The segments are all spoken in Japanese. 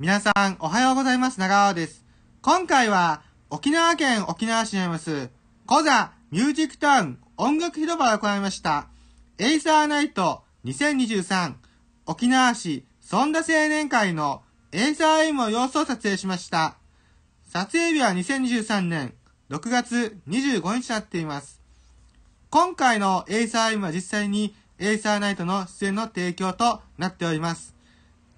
皆さん、おはようございます。長尾です。今回は、沖縄県沖縄市にあります、コザミュージックタウン音楽広場で行いました、エイサーナイト2023沖縄市ソンダ青年会のエイサー M の様子を撮影しました。撮影日は2023年6月25日となっています。今回のエイサー M は実際にエイサーナイトの出演の提供となっております。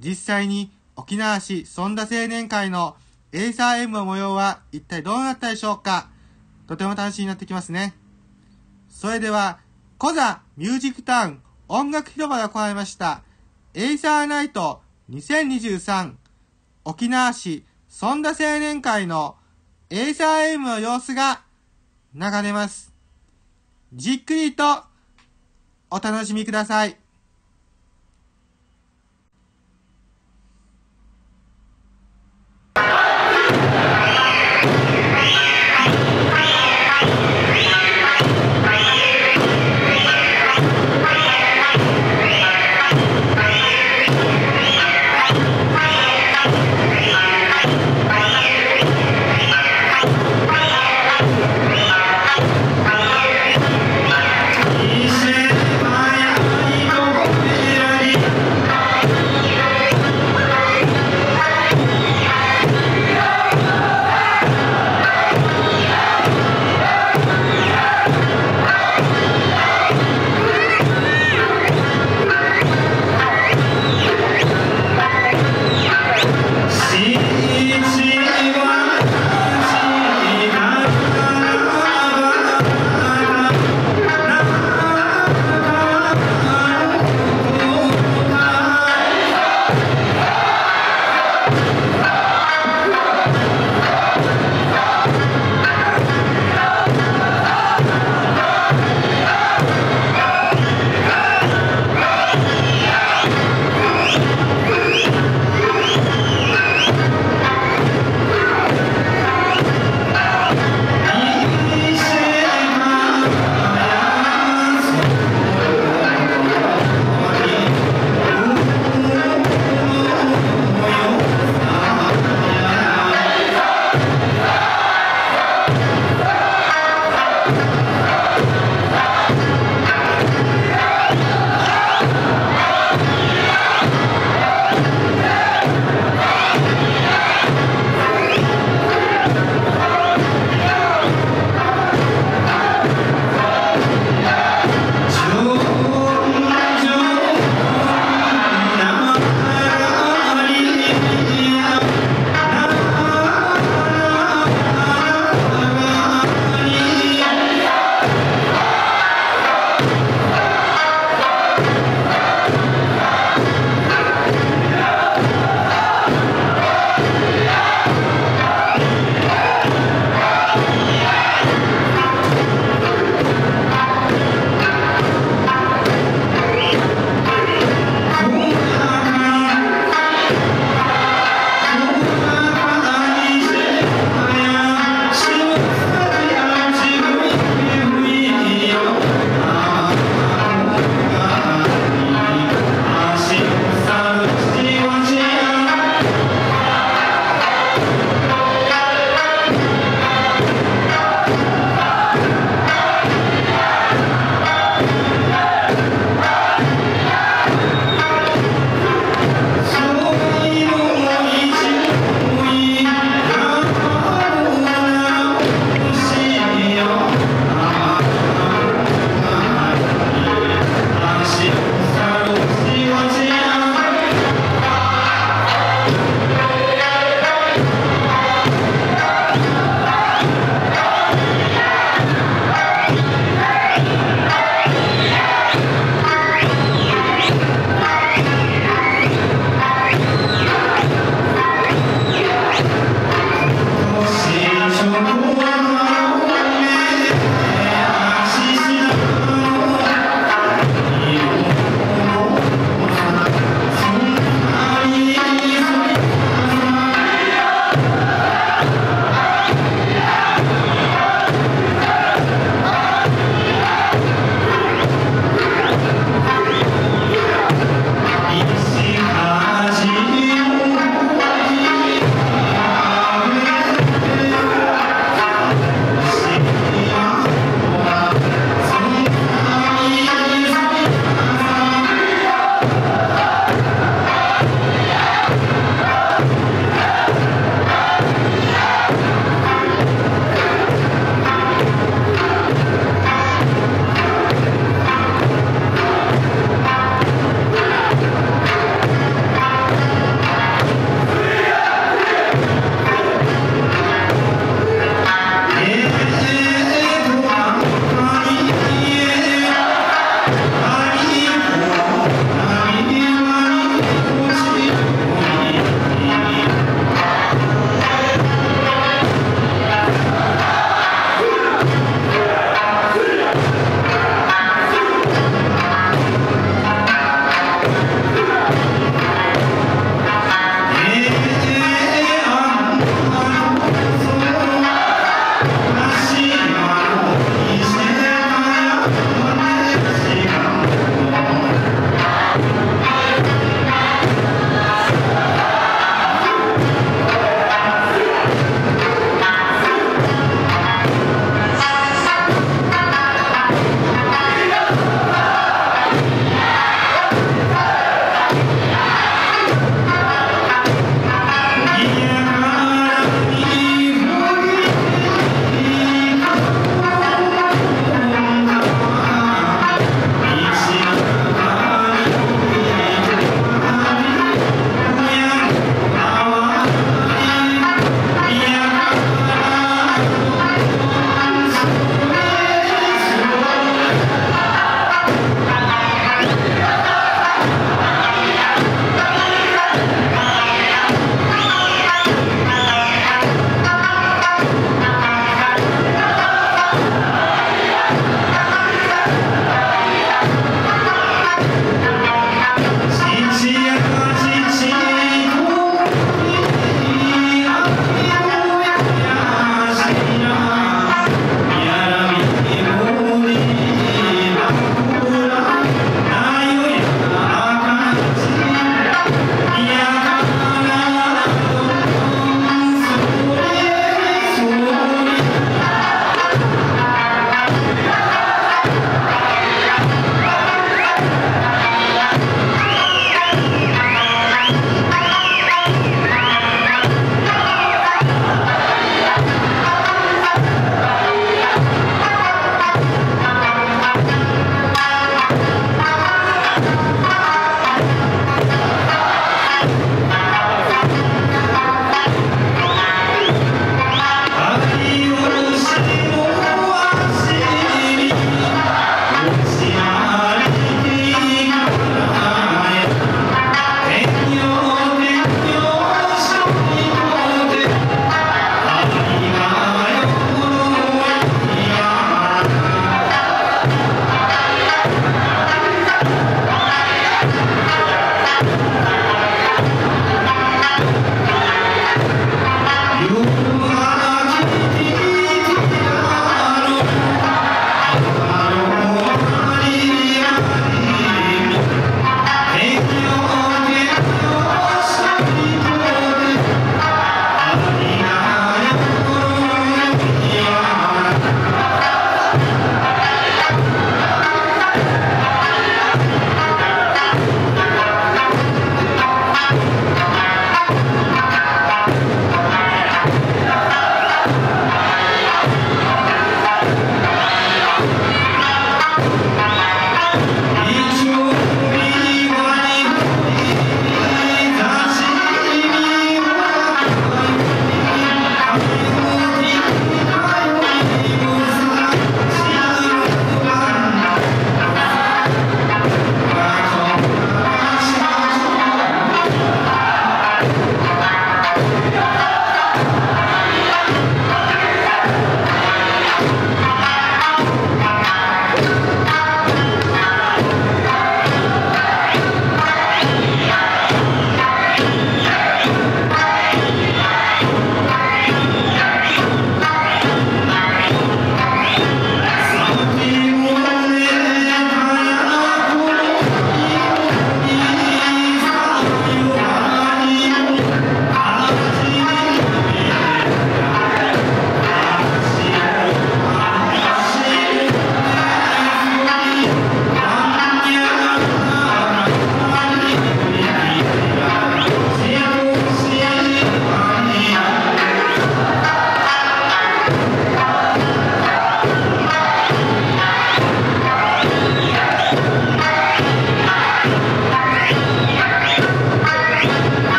実際に沖縄市ソンダ青年会のエイサー M の模様は一体どうなったでしょうか？とても楽しみになってきますね。それでは、コザミュージックタウン音楽広場で行いましたエイサーナイト2023沖縄市ソンダ青年会のエイサー M の様子が流れます。じっくりとお楽しみください。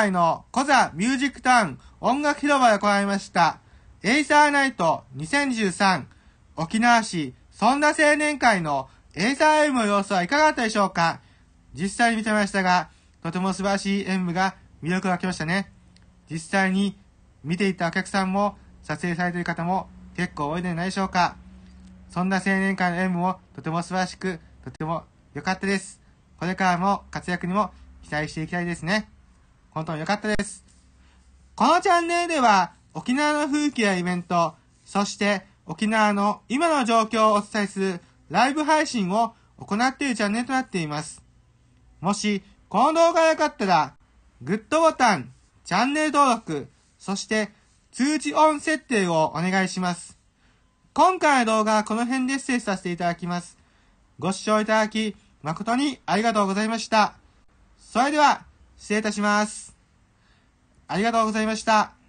今回のコザミュージックタウン音楽広場で行いましたエイサーナイト2013沖縄市そんな青年会のエイサー M の様子はいかがだったでしょうか？実際に見てましたが、とても素晴らしい演舞が魅力がきましたね。実際に見ていたお客さんも撮影されている方も結構多いのではないでしょうか。園田青年会の演舞もとても素晴らしく、とても良かったです。これからも活躍にも期待していきたいですね。本当に良かったです。このチャンネルでは沖縄の風景やイベント、そして沖縄の今の状況をお伝えするライブ配信を行っているチャンネルとなっています。もし、この動画が良かったら、グッドボタン、チャンネル登録、そして通知オン設定をお願いします。今回の動画はこの辺で失礼させていただきます。ご視聴いただき、誠にありがとうございました。それでは、失礼いたします。ありがとうございました。